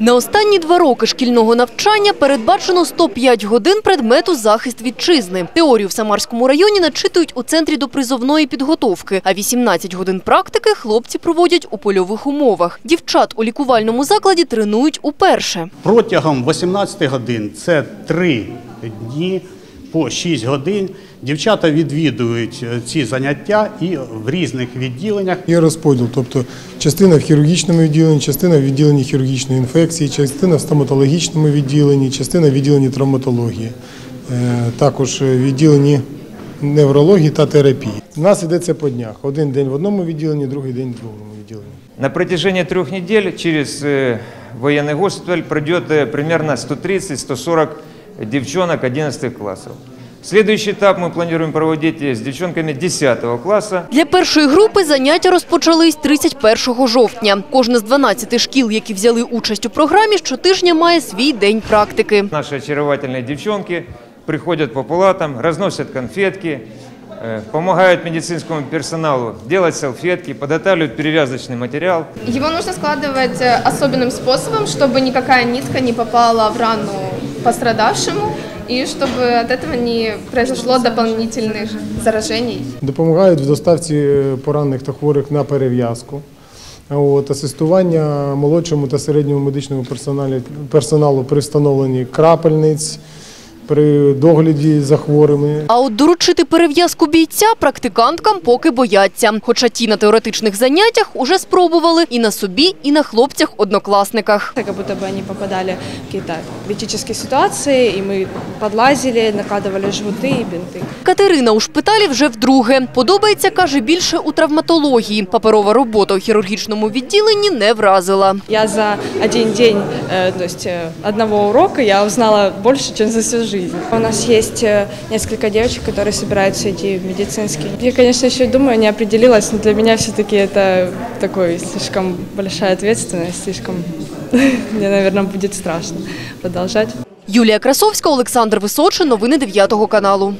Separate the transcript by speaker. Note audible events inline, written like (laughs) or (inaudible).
Speaker 1: На останні два роки шкільного навчання передбачено 105 годин предмету захист вітчизни. Теорію в Самарському районі начитують у центрі допризовної підготовки, а 18 годин практики хлопці проводять у польових умовах. Дівчат у лікувальному закладі тренують уперше.
Speaker 2: Протягом 18 годин це три дні по 6 годин. Дівчата відвідують е, ці заняття і в різних відділеннях.
Speaker 3: Є розподіл, тобто частина в хірургічному відділенні, частина в відділенні хірургічної інфекції, частина в стоматологічному відділенні, частина в відділенні травматології, Е, також в відділенні неврології та терапії. У нас іде це по днях. Один день в одному відділенні, другий день в другому відділенні.
Speaker 4: На протяжении трех недель через э, военный госпиталь пройдет э, примерно 130-140 девчонок 11 классов. Следующий этап мы планируем проводить э, с девчонками 10 класса.
Speaker 1: Для першої групи заняття розпочались 31 жовтня. Кожна з 12 шкіл, які взяли участь у програмі, щотижня має свій день практики.
Speaker 4: Наши очаровательные девчонки приходят по палатам, разносят конфетки, э, помогают медицинскому персоналу делать салфетки, подготавливают перевязочный материал.
Speaker 5: Его нужно складывать э, особенным способом, чтобы никакая нитка не попала в рану пострадавшему и чтобы от этого не произошло дополнительных заражений.
Speaker 3: Допомагають в доставці е, поранених та хворих на перев'язку. От, асистування молодшому та середньому медичному персоналу, персоналу при встановленні крапельниць, при догляді за хворими.
Speaker 1: А от доручити перев'язку бійця практиканткам поки бояться. Хоча ті на теоретичних заняттях уже спробували і на собі, і на хлопцях-однокласниках.
Speaker 6: как будто бы они попадали в какие-то критические ситуации, и мы подлазили, накладывали жгуты и бинты.
Speaker 1: Катерина у шпиталі вже вдруге. Подобається, каже, більше у травматології. Паперова робота у хірургічному відділенні не вразила.
Speaker 6: Я за один день, э, то есть э, одного урока, я узнала больше, чем за всю жизнь. У нас есть э, несколько девочек, которые собираются идти в медицинский. Я, конечно, еще думаю, не определилась, но для меня все-таки это такой слишком большая ответственность, слишком (laughs) мне, наверное, будет страшно продолжать.
Speaker 1: Юлія Красовська, Олександр Височин. Новини 9 каналу.